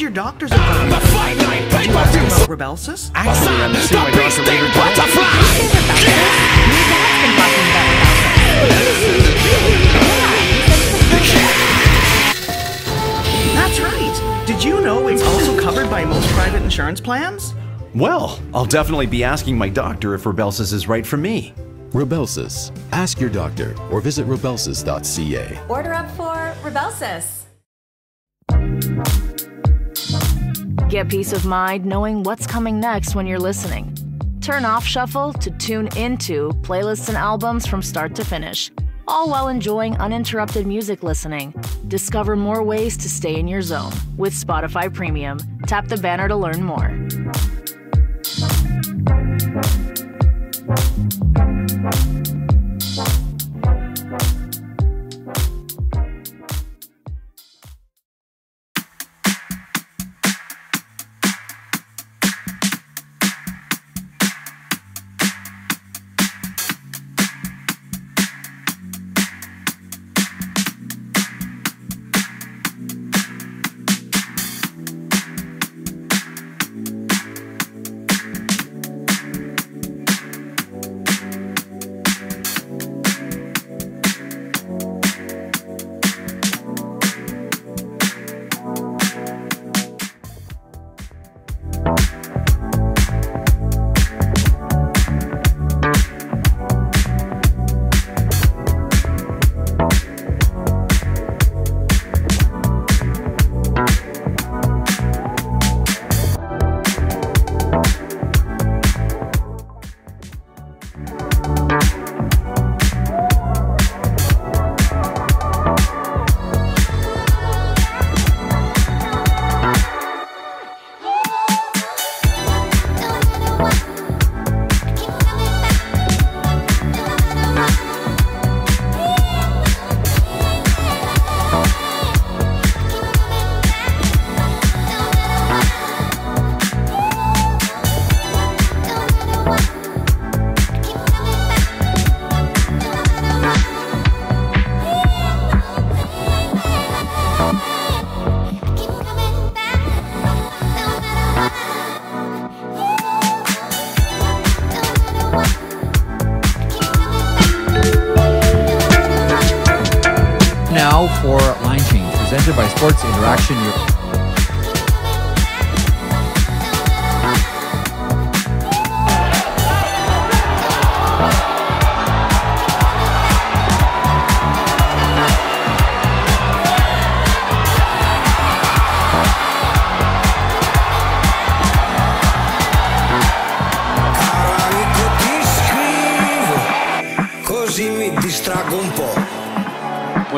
did your doctor's appointment? The fight night paper Rybelsus? Actually, I'm seeing my doctor later That's right. Did you know it's also covered by most private insurance plans? Well, I'll definitely be asking my doctor if Rybelsus is right for me. Rybelsus. Ask your doctor or visit rybelsus.ca. Order up for Rybelsus. Get peace of mind knowing what's coming next when you're listening. Turn off shuffle to tune into playlists and albums from start to finish, all while enjoying uninterrupted music listening. Discover more ways to stay in your zone with Spotify Premium. Tap the banner to learn more.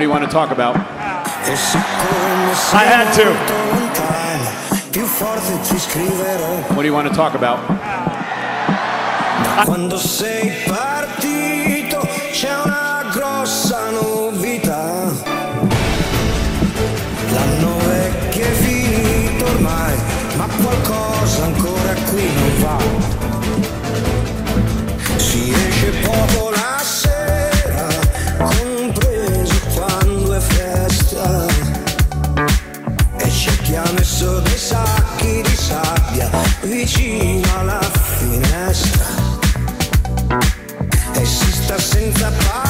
Do you want to talk about? I had to. molto lontano, più forte ti scriverò. What do you want to talk about? Da quando sei partito c'è una grossa novità. L'anno vecchio è finito ormai, ma qualcosa ancora qui non va. Si esce poco vicino alla finestra. E si sta senza parlare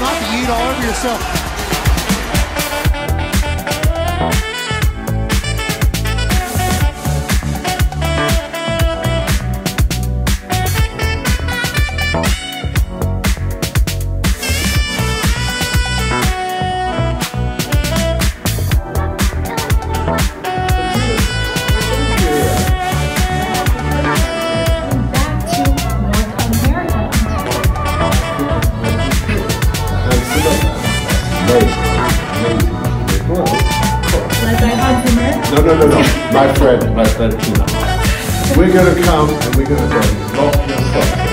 Not to eat all over yourself. No, no, no, no. My friend, my friend Tina. We're gonna come and we're gonna go lock your stuff.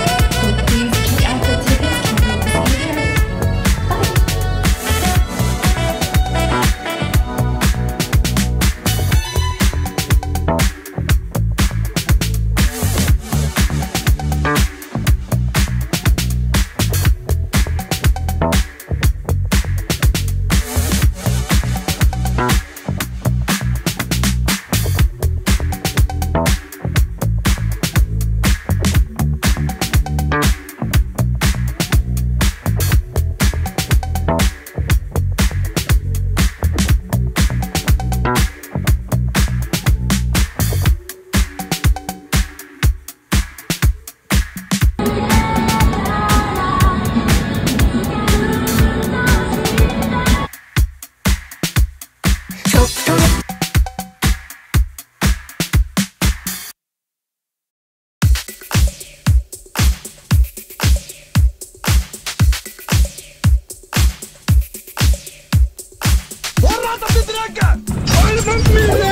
Tiny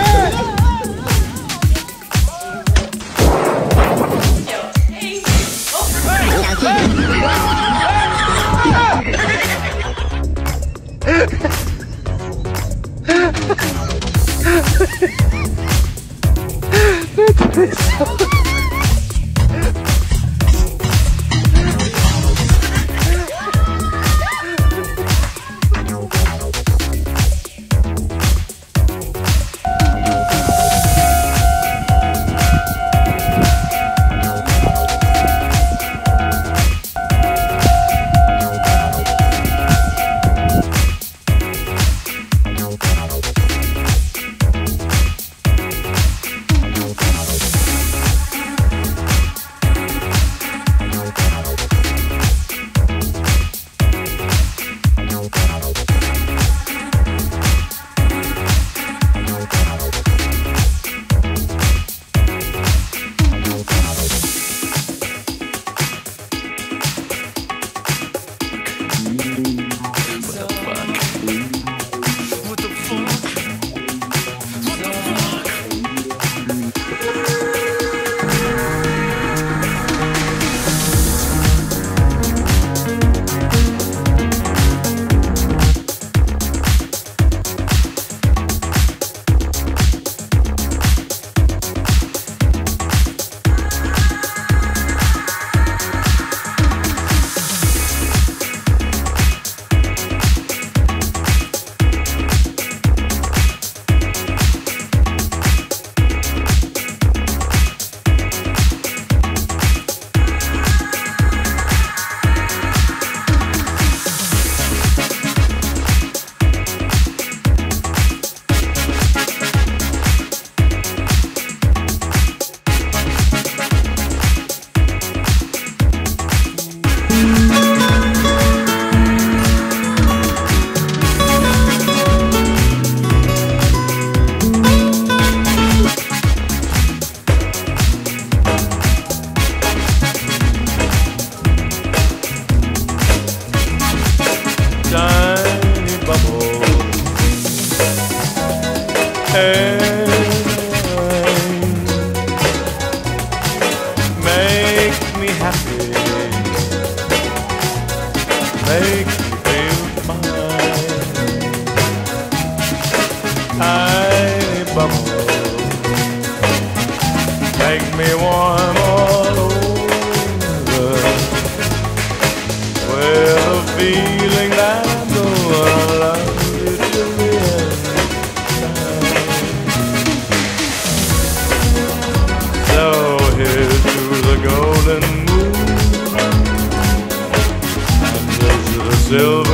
I bumble. Make me warm all over with a feeling that I know I love you to the end. So here's to the golden moon and to the silver.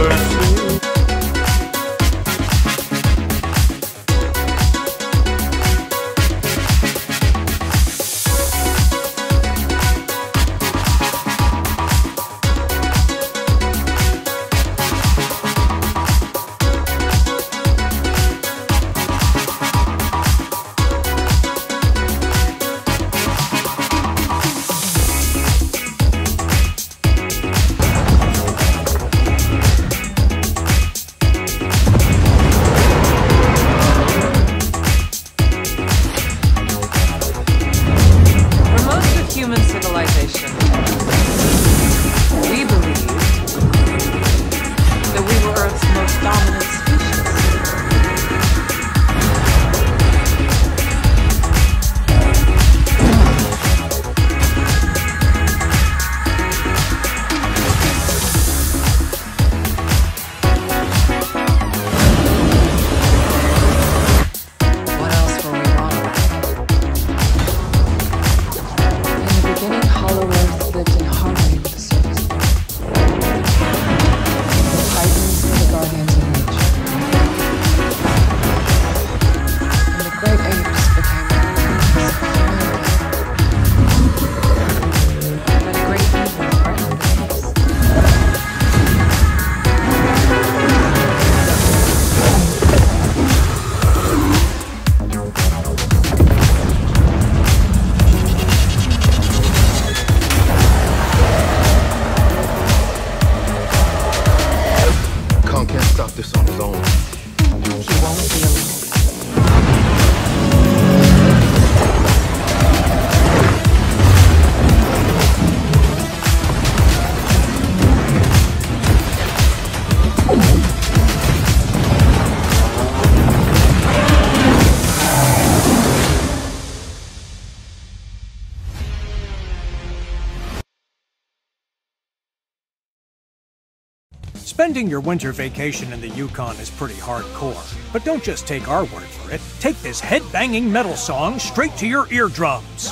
Spending your winter vacation in the Yukon is pretty hardcore. But don't just take our word for it. Take this head-banging metal song straight to your eardrums.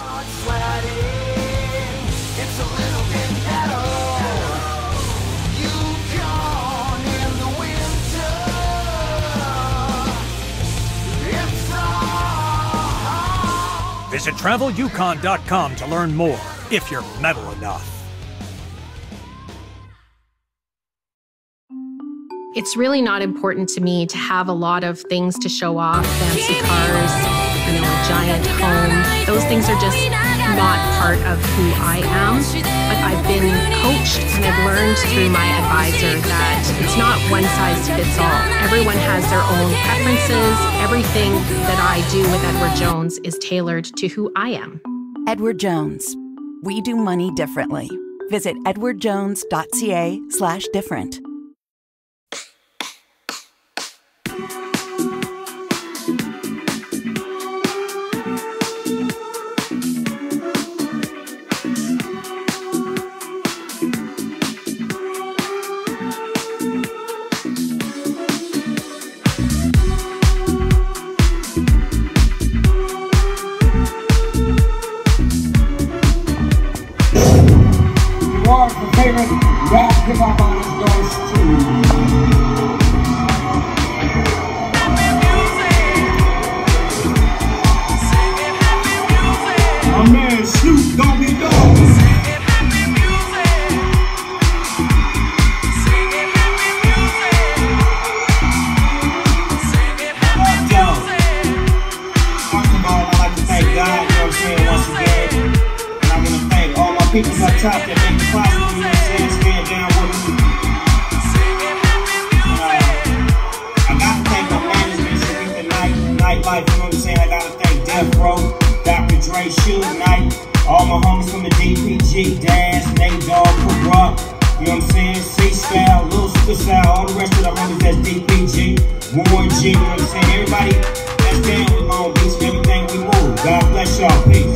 Visit travelyukon.com to learn more, if you're metal enough. It's really not important to me to have a lot of things to show off fancy cars, you know, a giant home. Those things are just not part of who I am. But I've been coached and I've learned through my advisor that it's not one size fits all. Everyone has their own preferences. Everything that I do with Edward Jones is tailored to who I am. Edward Jones. We do money differently. Visit edwardjones.ca slash different. All my top that make possible, you know what I'm saying, stand down with me. Uh, I got to thank my management, Sharitha Knight, Nightlife, you know what I'm saying? I got to thank Death Row, Dr. Dre, Suge Knight, all my homies from the DPG, Dance, Nate Dogg, Kurupt, you know what I'm saying? C-Style, Lil Super Style, all the rest of the homies that's DPG, Warren G, you know what I'm saying? Everybody that's down with Long Beach and everything we move. God bless y'all. Peace.